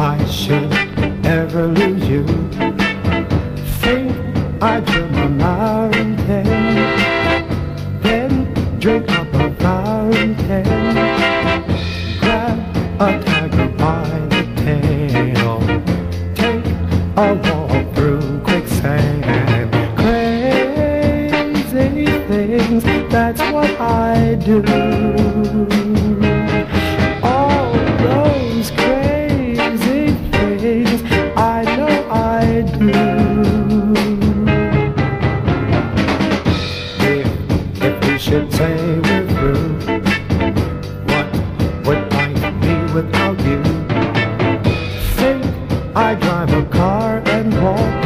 I should ever lose you. Think I dream a mountain, then drink up a fountain, grab a tiger by the tail, take a walk through quicksand. Crazy things, that's what I do. Should say we're through, what would life be without you? Think I drive a car and walk,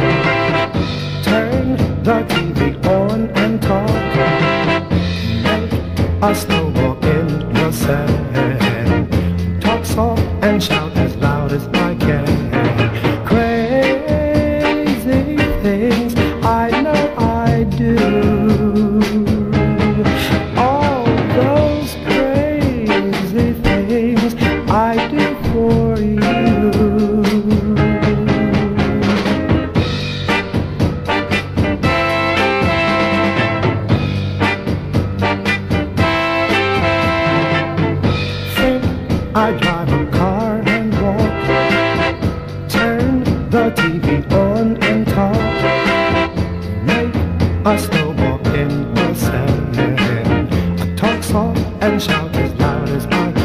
turn the TV on and talk, make a snowball in the sand, talk soft and shout as loud as I can. I drive a car and walk. Turn the TV on and talk. Make a snowball walk in the sand. I talk soft and shout as loud as I can.